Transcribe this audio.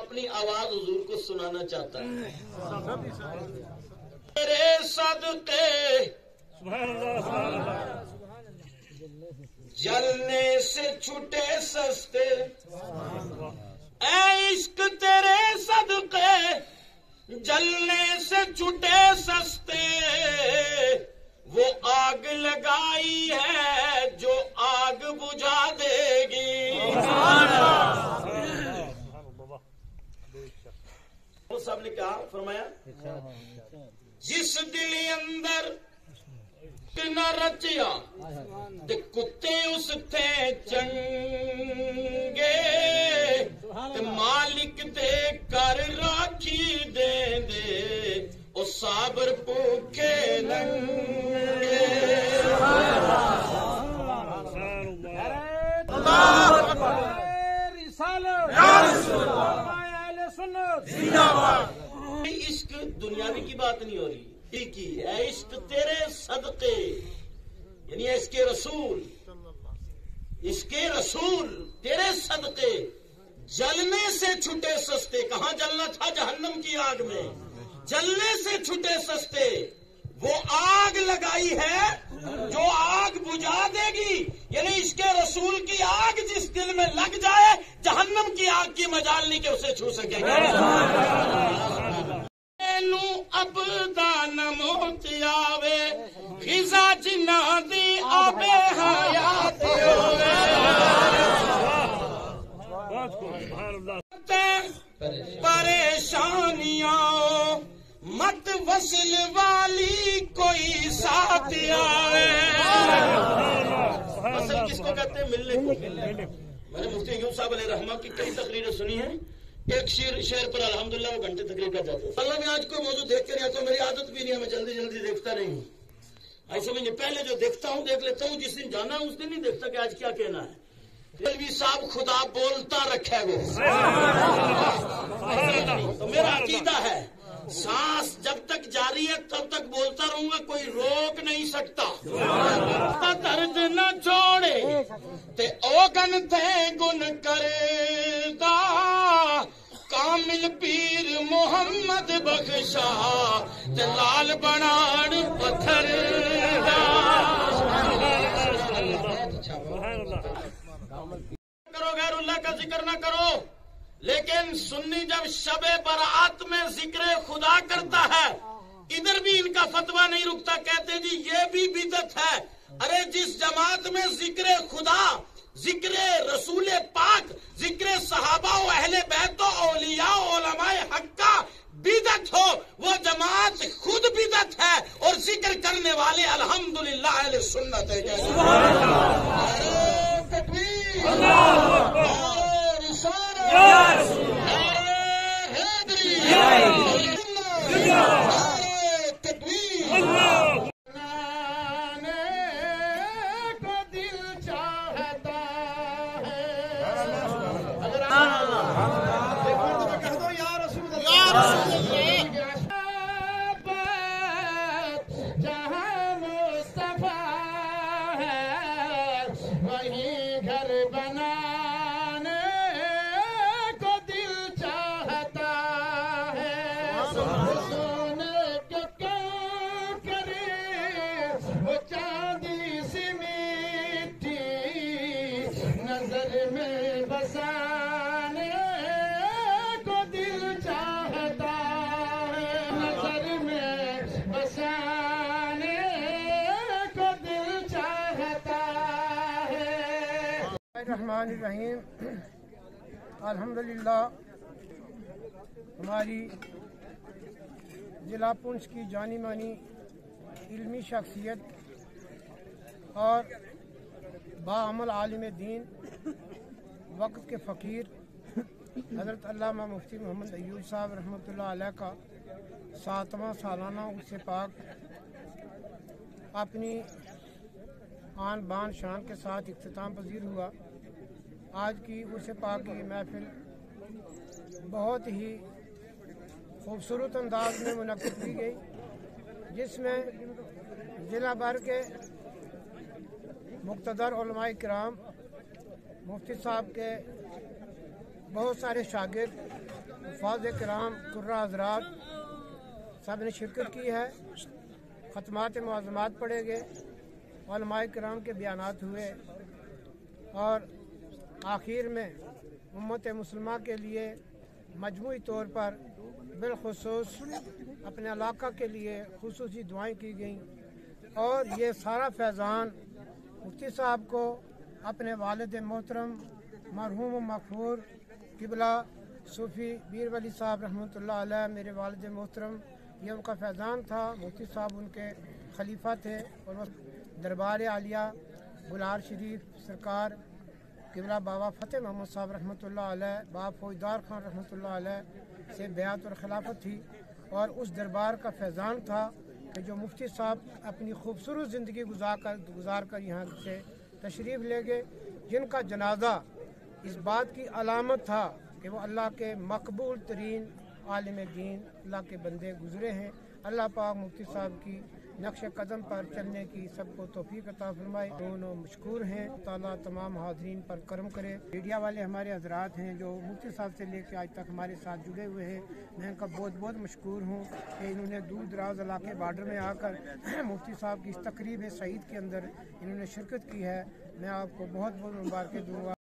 अपनी आवाज़ हजूर को सुनाना चाहता है। तेरे सदके जलने से छुटे सस्ते फरमाया? जिस दिल अंदर न रचिया ते कुत्ते उस थे चंगे ठीक ही है इश्क तेरे सदके। यानी इसके रसूल। इसके रसूल तेरे सदके। जलने से छुटे सस्ते। कहाँ जलना था? जहन्नम की आग में। जलने से छुटे सस्ते। वो आग लगाई है जो आग बुझा देगी। यानी इसके रसूल की आग जिस दिल में लग जाए, जहन्नम की आग की मजाल नहीं के उसे छू सकेगा ਨੂੰ ਅਬਦਾ ਨਮੋਤ ਆਵੇ ਖਿਜ਼ਾ ਜਿਨ੍ਹਾਂ ਦੀ ਆਬੇ ਹਯਾਤ ਹੋਵੇ परेशानियां मत वसल वाली कोई साथ आवे वसल किसको कहते हैं मिलने को मैंने मुफ्ती यूब साहब अली रहमा की कई तकरीरें सुनी हैं एक शेर शेर पर अल्हम्दुलिल्लाह वो घंटे तकरीर कर जाते अल्लाह ने आज कोई मौजूद देख कर या तो मेरी आदत भी नहीं है, मैं जल्दी जल्दी देखता नहीं हूँ। ऐसे में पहले जो देखता हूँ, देख लेता हूँ, जिस दिन जाना है, उस दिन नहीं देखता कि आज क्या कहना है। भी साहब खुदा बोलता रखे वो। तो मेरा अकीदा है, सांस जब तक जारी है, तब तक बोलता रहूँगा, कोई रोक नहीं सकता। दर्द न छोड़े ते ओ गन थे गुन करेगा कामिल पीर मोहम्मद बख्शा ते लाल पत्थर करो गैरुल्लाह का ज़िक्र ना करो, लेकिन सुन्नी जब शबे बरात में ज़िक्र खुदा करता है, इधर भी इनका फतवा नहीं रुकता, कहते जी, ये भी बिदत है। अरे, जिस जमात में ज़िक्र खुदा ज़िक्र रसूल पाक ज़िक्र सहाबा अहले बैतो औलिया ओलमाए हक का बिदत हो वो जमात खुद बिदत है और ज़िक्र करने वाले अल्हम्दुलिल्लाह अहले सुन्नत है। को घर बनाने को दिल चाहता है। सोने के करे वो चांदी सी मीठी नज़र में बसाने रहीम। अल्हम्दुलिल्लाह, हमारी जिला पुंछ की जानी मानी इल्मी शख्सियत और बामल आलिम दीन, वक्त के फ़कीर, हज़रत अल्लामा मुफ्ती मोहम्मद अयूब साहब अलैह का सातवां सालाना उससे पाक अपनी आन बान शान के साथ इख्तिताम पजीर हुआ। आज की उसे पाक की महफिल बहुत ही खूबसूरत अंदाज में मुनद की गई, जिसमें ज़िला भर के मुख्तदर कराम, मुफ्ती साहब के बहुत सारे शागिर्द, फाज कराम, कुर्रा हजरात सबने शिरकत की है। ख़तमात मुआजमात पढ़े गए कराम के बयान हुए और आखिर में उम्मत मुसलमान के लिए मजमू तौर पर बिलखसूस अपने इलाका के लिए खसूस दुआएँ की गई। और ये सारा फैज़ान मुफ्ती साहब को अपने वालद मोहतरम, मरहूम मकफूर किबला सूफ़ी बीर वली साहब रहमत मेरे वालद मोहतरम, ये उनका फैज़ान था। मुफ्ती साहब उनके खलीफा थे और दरबार आलिया बुलार शरीफ सरकार किबला बाबा फ़तेह मोहम्मद साहब रहमत बाबा फौजदार खान रहमत से ब्यात और खिलाफत थी और उस दरबार का फैज़ान था कि जो मुफ्ती साहब अपनी खूबसूरत ज़िंदगी गुजार कर गुजार कर यहाँ से तशरीफ़ ले गए। जिनका जनाजा इस बात की अलामत था कि वो अल्लाह के मकबूल तरीन आलम दीन, अल्लाह के बंदे गुजरे हैं। अल्लाह पाक मुफ्ती साहब की नक्श कदम पर चलने की सबको तोफ़ी अता फरमाए। दोनों मशहूर हैं। ताला तमाम हाजरीन पर करम करे। मीडिया वाले हमारे हजरात हैं जो मुफ्ती साहब से लेकर आज तक हमारे साथ जुड़े हुए हैं। मैं इनका बहुत बहुत मशहूर हूँ कि इन्होंने दूर दराज इलाके बार्डर में आकर मुफ्ती साहब की इस तकरीब सईद के अंदर इन्होंने शिरकत की है। मैं आपको बहुत बहुत मुबारक दूँगा।